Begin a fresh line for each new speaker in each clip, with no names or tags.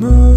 move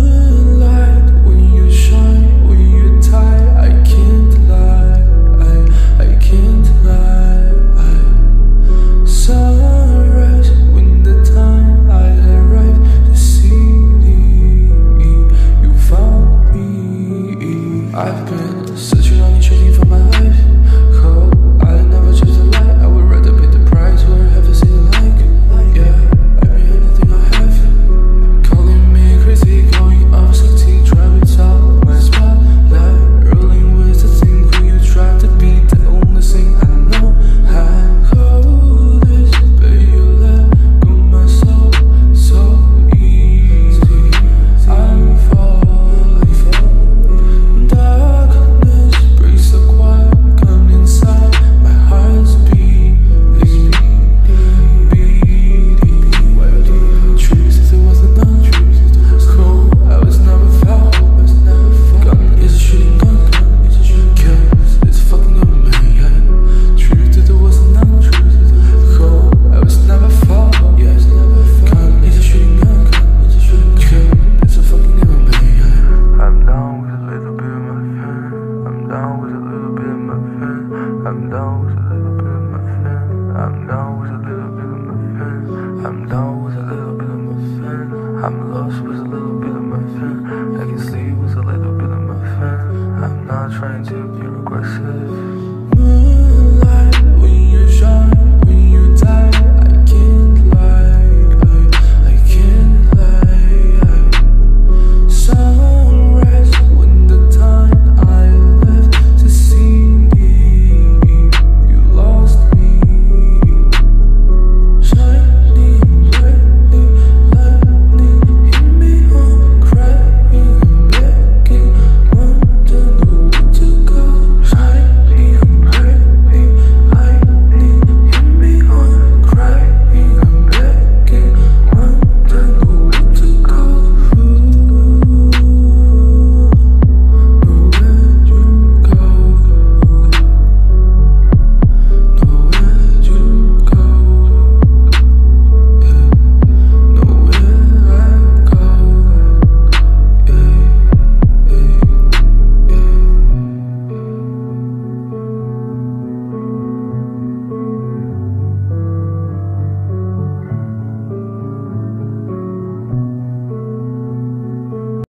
I'm down with a little bit of my fin. I'm down with a little bit of my fin. I'm down with a little bit of my fin. I'm lost with a little bit of my fin. I can see with a little bit of my fin. I'm not trying to.